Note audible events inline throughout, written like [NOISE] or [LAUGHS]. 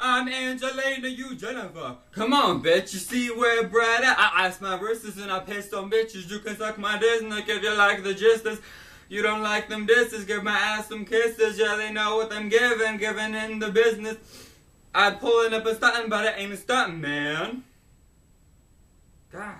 I'm Angelina, you Jennifer. Come on, bitch, you see where Brad at? I ice my wrists and I pissed on bitches. You can suck my dick if you like the gisters. You don't like them disses, give my ass some kisses. Yeah, they know what I'm giving, giving in the business. I'm pulling up a stuntin', but it ain't a stuntin', man. God.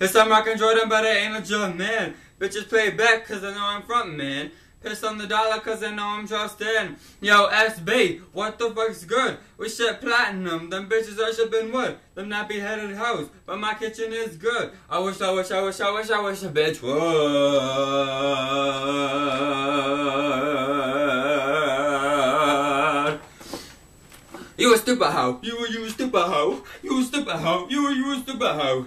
Yes, I'm rockin' Jordan, but it ain't a Jordan, man. Bitches play back, cause I know I'm front, man. Piss on the dollar cause I know I'm trusting. Yo, SB, what the fuck's good? We shit platinum, them bitches are shipping wood. Them nappy headed hoes, but my kitchen is good. I wish, I wish, I wish, I wish, I wish a bitch would. You a stupid hoe. You were you a stupid hoe. You a stupid hoe. You were you a stupid hoe.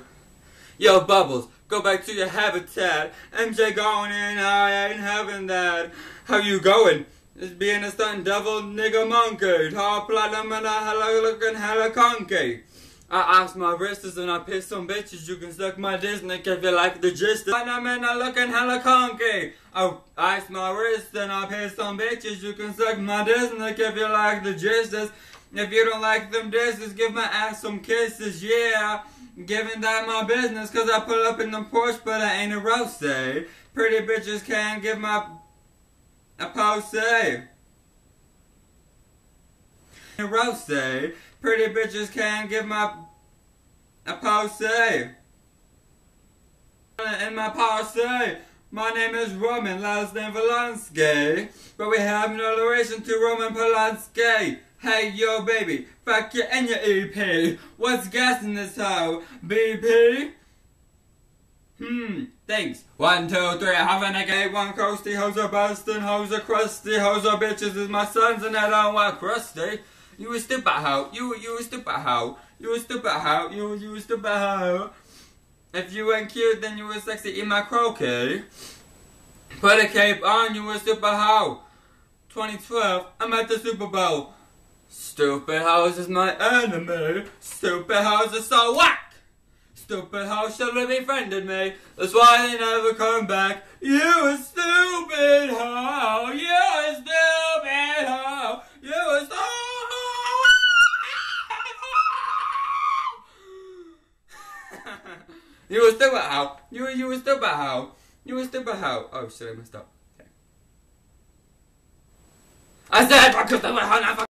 Yo, Bubbles, go back to your habitat. MJ going in, I ain't having that. How you going? Just being a stunt devil nigga monkey. Top platinum and a hella looking hella conky. I asked my wristers and I pissed on bitches. You can suck my Disney if you like the gist. Platinum and a looking hella conky. I iced my wrist and I pissed on bitches. You can suck my Disney if you like the gist. If you don't like them disses, give my ass some kisses, yeah. Giving that my business, cause I pull up in the Porsche, but I ain't a roast. Pretty bitches can't give my a pose. A roast. Pretty bitches can't give my a pose. In my posse. My name is Roman, last name Polanski. But we have no relation to Roman Polanski. Hey yo baby, fuck you and your EP. What's gas in this hoe? BP? Hmm, thanks. One, two, three, having a gay, one coasty, hoes are bustin', hoes are crusty, hoes are bitches is my sons and I don't want crusty. You a stupid hoe, you, you a stupid hoe, you a stupid hoe, you, you a stupid hoe. If you ain't cute, then you a sexy, eat my croquet. Put a cape on, you a stupid hoe. 2012, I'm at the Super Bowl. Stupid house is my enemy. Stupid house is so whack. Stupid house should have befriended me. That's why they never come back. You a stupid hoe. You a stupid hoe. You a stupid [LAUGHS] You a stupid hoe. You a, you a stupid hoe. You a stupid hoe. Oh shit, I messed up. Okay. I said fuck you stupid fuck